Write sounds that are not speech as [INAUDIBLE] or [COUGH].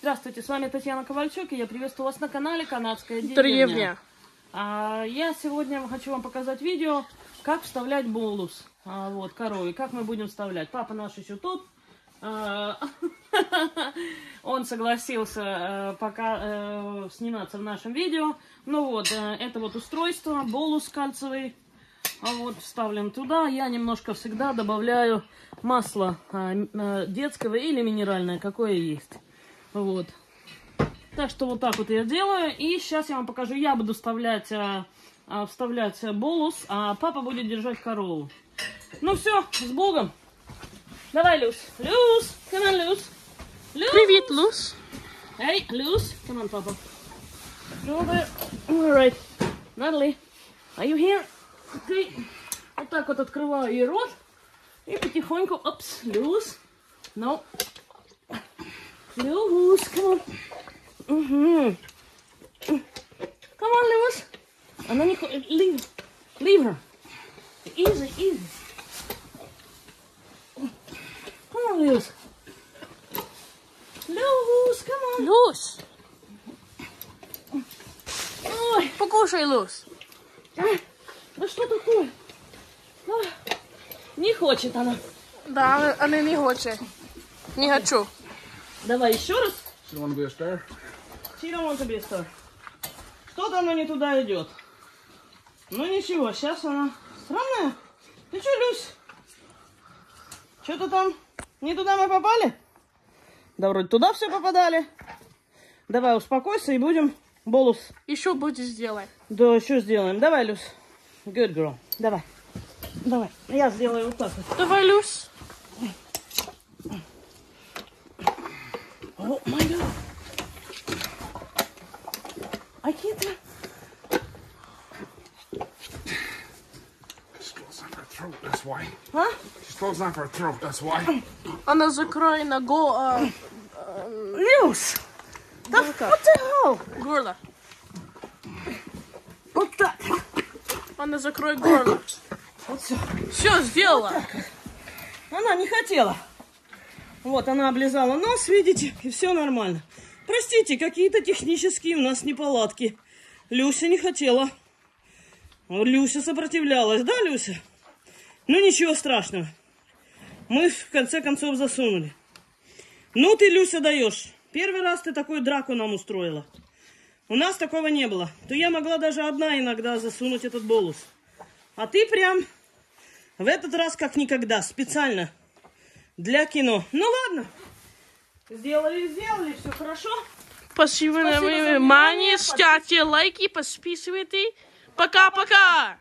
Здравствуйте, с вами Татьяна Ковальчук, и я приветствую вас на канале Канадская деревня. Деревня. А, я сегодня хочу вам показать видео, как вставлять болус, а, вот, корове, как мы будем вставлять. Папа наш еще тут, а, [LAUGHS] он согласился э, пока э, сниматься в нашем видео. Ну вот, э, это вот устройство, болус кальциевый, а вот вставлен туда. Я немножко всегда добавляю масло а, детского или минеральное, какое есть. Вот. Так что вот так вот я делаю. И сейчас я вам покажу. Я буду вставлять, а, а, вставлять болус, а папа будет держать корову. Ну все, с Богом. Давай, Люс. Люс, come on, Люс. Люс. Привет, Лус. Эй, Люс. Come on, папа. There. All right. Natalie, are you here? Ты вот так вот открываю ей рот. И потихоньку, опс, Люс. No. Люс, come on. Мгм. Come on, Люс. Она не хочет. Leave. Leave her. Easy, easy. Come on, Люс. Люс, come on. Лус. Ой, Покушай, Лус. а, да что такое? А, не хочет она. Да, она не хочет. Не хочу. Давай еще раз. You want to be a star? She don't want to be a star. Что-то оно не туда идет. Ну ничего, сейчас она странная. Ты что, Люсь? Что-то там не туда мы попали? Да вроде туда все попадали. Давай успокойся и будем болус. Еще будешь сделать. Да, еще сделаем. Давай, Люсь. Good girl. Давай. Давай. Я сделаю вот так вот. Давай, Лус. Oh my god. I can't. She's close enough for her throat, that's why. А? She's close enough for her throat, that's why. Она закрой на го... а, Люсь! Да Вот так. what the hell? горло. Вот так. Она закрой горло. Вот все. Все, сделала. Она не хотела. Вот, она облизала нос, видите, и все нормально. Простите, какие-то технические у нас неполадки. Люся не хотела. Люся сопротивлялась, да, Люся? Ну, ничего страшного. Мы в конце концов засунули. Ну, ты, Люся, даешь. Первый раз ты такую драку нам устроила. У нас такого не было. То я могла даже одна иногда засунуть этот болус. А ты прям в этот раз как никогда, специально. Для кино. Ну ладно. Сделали, сделали, все хорошо. Спасибо, Спасибо внимание. внимание. Ставьте лайки, подписывайтесь. Пока-пока.